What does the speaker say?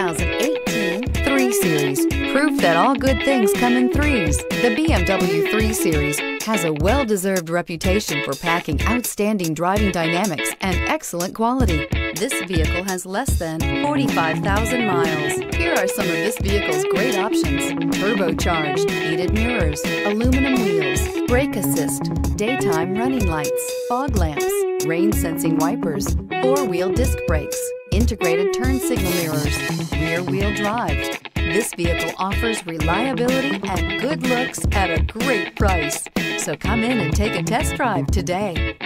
2018 3 Series. Proof that all good things come in threes. The BMW 3 Series has a well-deserved reputation for packing outstanding driving dynamics and excellent quality. This vehicle has less than 45,000 miles. Here are some of this vehicle's great options. Turbocharged, heated mirrors, aluminum wheels, brake assist, daytime running lights, fog lamps, rain sensing wipers, four-wheel disc brakes, integrated turn signal mirrors, rear-wheel drive. This vehicle offers reliability and good looks at a great price. So come in and take a test drive today.